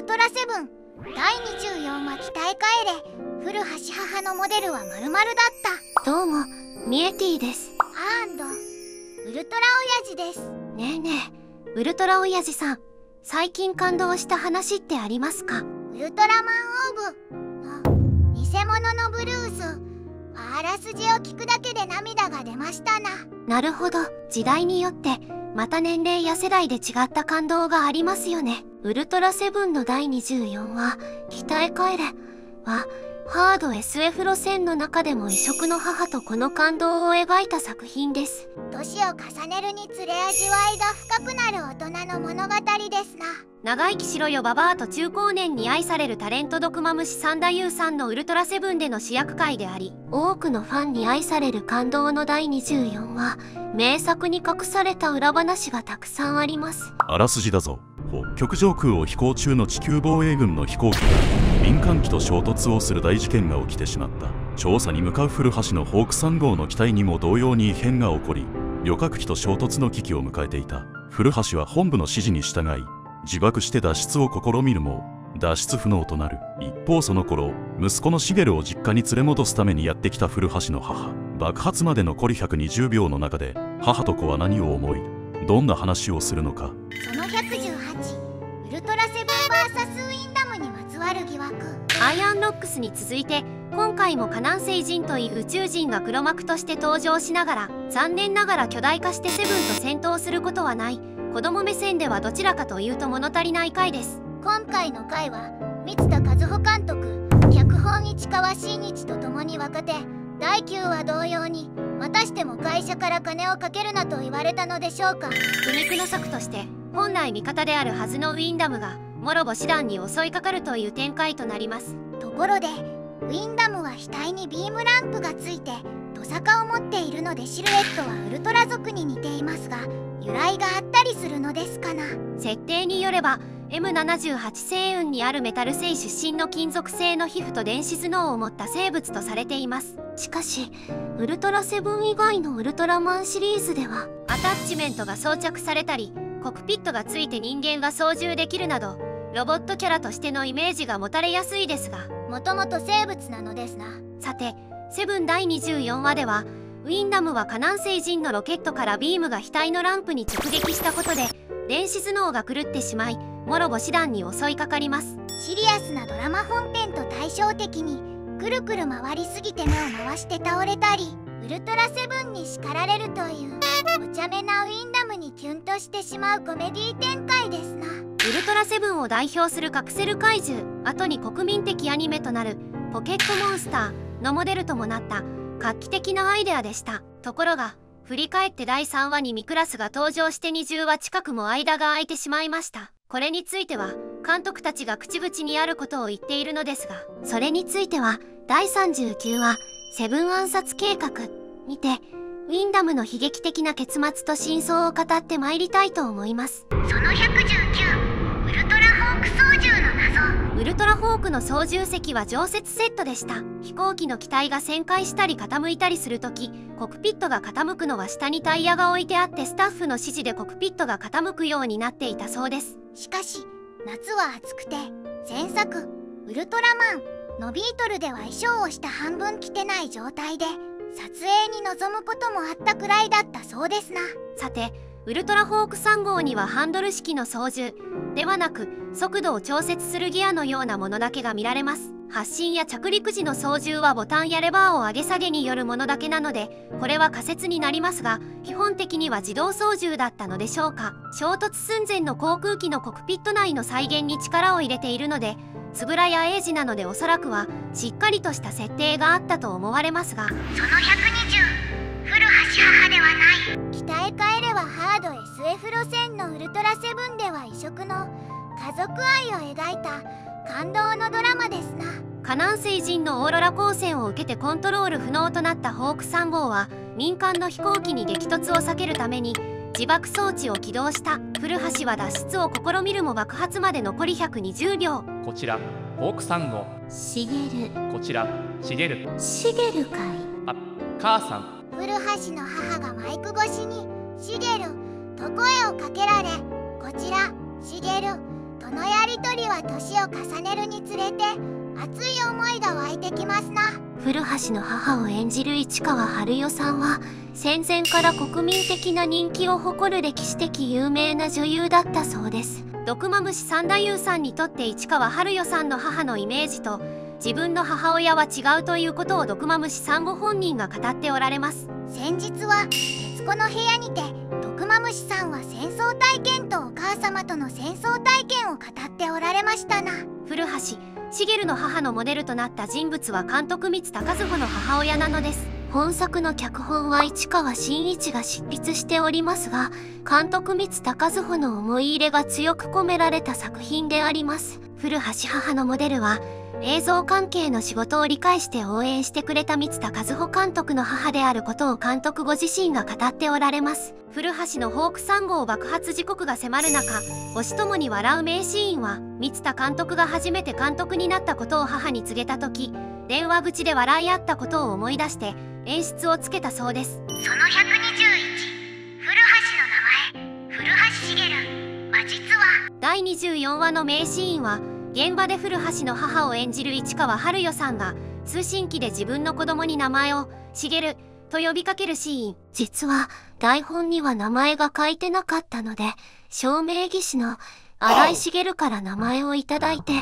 ルトラセブン第24話鍛え帰れ古橋母のモデルはまるだった。どうもミエティです。ハーンドウルトラ親父です。ねえねえウルトラ親父さん最近感動した話ってありますか？ウルトラマンオーブ。の偽物のブルース。あらすじを聞くだけで涙が出ましたな。なるほど時代によってまた年齢や世代で違った感動がありますよね。ウルトラセブンの第24話「鍛え帰れ」はハード SF 路線の中でも異色の母とこの感動を描いた作品です。年を重ねるにつれ味わいが深くなる大人の物語ですな。長生きしろよババアと中高年に愛されるタレント毒マムシ三田優さんのウルトラセブンでの主役会であり多くのファンに愛される感動の第24話名作に隠された裏話がたくさんあります。あらすじだぞ。北極上空を飛行中の地球防衛軍の飛行機が民間機と衝突をする大事件が起きてしまった。調査に向かう古橋のホーク3号の機体にも同様に異変が起こり旅客機と衝突の危機を迎えていた。古橋は本部の指示に従い自爆して脱出を試みるも脱出不能となる。一方その頃息子のシゲルを実家に連れ戻すためにやってきた古橋の母。爆発まで残り120秒の中で母と子は何を思いどんな話をするのか？その118ウルトラセブン VS ウィンダムにまつわる疑惑。アイアンロックスに続いて今回も河南星人という宇宙人が黒幕として登場しながら残念ながら巨大化してセブンと戦闘することはない。子供目線ではどちらかというと物足りない回です。今回の回は三田和穂監督脚本市川真一と共に若手第9話同様にまたしても会社から金をかけるなと言われたのでしょうか。苦肉の策として本来味方であるはずのウィンダムが諸星団に襲いかかるという展開となります。ところでウィンダムは額にビームランプがついてトサカを持っているのでシルエットはウルトラ族に似ていますが由来があったりするのですかな。設定によれば M78 星雲にあるメタル星出身の金属製の皮膚と電子頭脳を持った生物とされています。しかしウルトラセブン以外のウルトラマンシリーズではアタッチメントが装着されたりコクピットがついて人間が操縦できるなどロボットキャラとしてのイメージが持たれやすいですが。もともと生物なのですな。さてセブン第24話ではウィンダムは河南星人のロケットからビームが額のランプに直撃したことで電子頭脳が狂ってしまい諸母師団に襲いかかります。シリアスなドラマ本編と対照的にくるくる回りすぎて目を回して倒れたりウルトラセブンに叱られるというお茶目なウィンダムにキュンとしてしまうコメディ展開ですな。ウルトラセブンを代表するカプセル怪獣後に国民的アニメとなるポケットモンスターのモデルともなった画期的なアイデアでした。ところが振り返って第3話にミクラスが登場して20話近くも間が空いてしまいましたこれについては監督たちが口々にあることを言っているのですがそれについては第39話「セブン暗殺計画」にてウィンダムの悲劇的な結末と真相を語ってまいりたいと思います。その119ウルトラホークの操縦席は常設セットでした。飛行機の機体が旋回したり傾いたりする時コクピットが傾くのは下にタイヤが置いてあってスタッフの指示でコクピットが傾くようになっていたそうです。しかし夏は暑くて前作ウルトラマンのビートルでは衣装をした半分着てない状態で撮影に臨むこともあったくらいだったそうですな。さてウルトラホーク3号にはハンドル式の操縦。ではなく速度を調節するギアのようなものだけが見られます。発進や着陸時の操縦はボタンやレバーを上げ下げによるものだけなのでこれは仮説になりますが基本的には自動操縦だったのでしょうか。衝突寸前の航空機のコクピット内の再現に力を入れているのでつぶらやエイジなのでおそらくはしっかりとした設定があったと思われますが。その120古橋母ではない。鍛え替えれはハード SF 路線のウルトラセブンでは異色の家族愛を描いた感動のドラマですな。河南星人のオーロラ光線を受けてコントロール不能となったホーク3号は民間の飛行機に激突を避けるために自爆装置を起動した古橋は脱出を試みるも爆発まで残り120秒こちらホーク3号しげるこちらしげるしげるかいあ母さん古橋の母がマイク越しに「しげる」と声をかけられこちら「しげる」とこのやりとりは年を重ねるにつれて熱い思いが湧いてきますな。古橋の母を演じる市川春代さんは戦前から国民的な人気を誇る歴史的有名な女優だったそうです。毒マムシ三太夫さんにとって市川春代さんの母のイメージと自分の母親は違うということを毒マムシさんご本人が語っておられます。先日は徹子の部屋にて毒マムシさんは戦争体験とお母様との戦争体験を語っておられましたな。古橋茂の母のモデルとなった人物は監督光高津穂の母親なのです。本作の脚本は市川新一が執筆しておりますが監督光高津穂の思い入れが強く込められた作品であります。古橋母のモデルは映像関係の仕事を理解して応援してくれた三田和穂監督の母であることを監督ご自身が語っておられます。古橋のホーク3号爆発時刻が迫る中母子ともに笑う名シーンは三田監督が初めて監督になったことを母に告げた時電話口で笑い合ったことを思い出して演出をつけたそうです。その121古橋の名前古橋茂は実は？第24話の名シーンは現場で古橋の母を演じる市川春代さんが通信機で自分の子供に名前を「しげる」と呼びかけるシーン。実は台本には名前が書いてなかったので証明技師の新井茂から名前をいただいて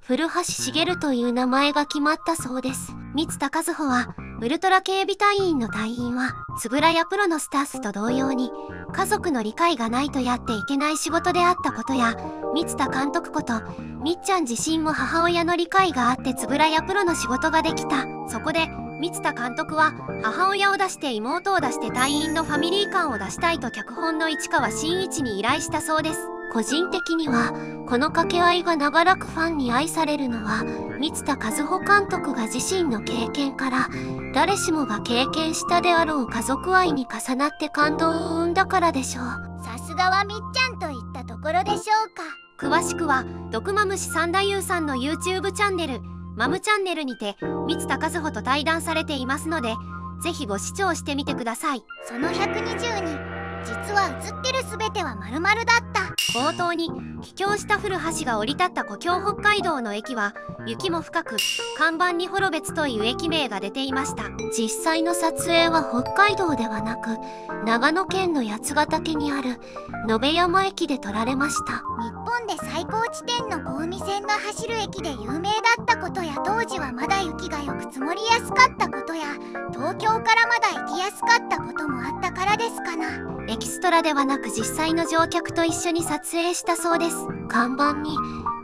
古橋茂という名前が決まったそうです。三田和穂はウルトラ警備隊員の隊員は円谷プロのスタッフと同様に家族の理解がないとやっていけない仕事であったことや三田監督ことみっちゃん自身も母親の理解があって円谷プロの仕事ができた。そこで三田監督は母親を出して妹を出して隊員のファミリー感を出したいと脚本の市川真一に依頼したそうです。個人的にはこの掛け合いが長らくファンに愛されるのは三田和穂監督が自身の経験から誰しもが経験したであろう家族愛に重なって感動を生んだからでしょう。さすがはみっちゃんといったところでしょうか。詳しくは毒マムシ三太夫さんの YouTube チャンネルマムチャンネルにて三田和穂と対談されていますのでぜひご視聴してみてください。その120に実は映ってる全ては丸々だった冒頭に帰郷した古橋が降り立った故郷北海道の駅は雪も深く看板に幌別という駅名が出ていました。実際の撮影は北海道ではなく長野県の八ヶ岳にある野辺山駅で撮られました。日本で最高地点の小海線が走る駅で有名だったことや当時はまだ雪がよく積もりやすかったことや東京からまだ行きやすかったこともあったからですかな。エキストラではなく実際の乗客と一緒に撮影したそうです。看板に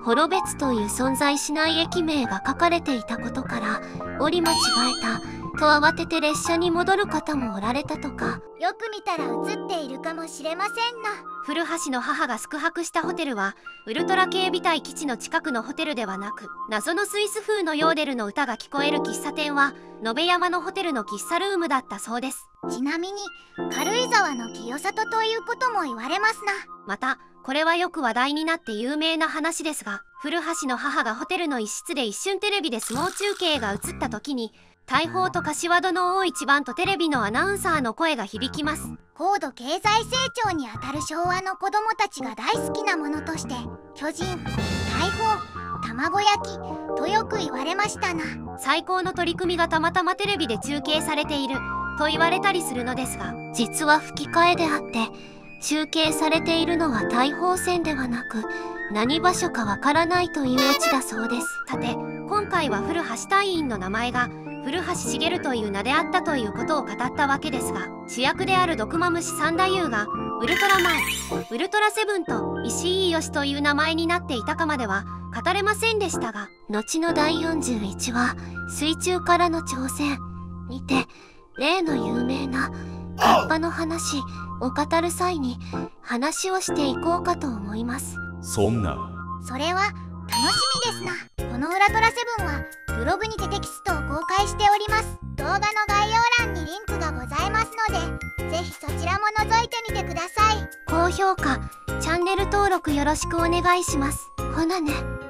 幌別という存在しない駅名が書かれていたことから折り間違えた。と慌てて列車に戻る方もおられたとか。よく見たら映っているかもしれませんな。古橋の母が宿泊したホテルはウルトラ警備隊基地の近くのホテルではなく謎のスイス風のヨーデルの歌が聞こえる喫茶店は延べ山のホテルの喫茶ルームだったそうです。ちなみに軽井沢の清里ということも言われますな。またこれはよく話題になって有名な話ですが古橋の母がホテルの一室で一瞬テレビで相撲中継が映った時に大砲と柏戸の大一番とテレビのアナウンサーの声が響きます。高度経済成長にあたる昭和の子供たちが大好きなものとして巨人大砲卵焼きとよく言われましたな。最高の取り組みがたまたまテレビで中継されていると言われたりするのですが実は吹き替えであって中継されているのは大砲戦ではなく何場所かわからないというオチだそうです。さて今回は古橋隊員の名前が古橋茂という名であったということを語ったわけですが主役である毒マムシ三太夫がウルトラマンウルトラセブンと石井義という名前になっていたかまでは語れませんでしたが後の第41話水中からの挑戦にて例の有名なカッパの話を語る際に話をしていこうかと思います。そんな。それは楽しみですな。このウラトラセブンはブログにてテキストを公開しております。動画の概要欄にリンクがございますのでぜひそちらも覗いてみてください。高評価チャンネル登録よろしくお願いします。ほなね。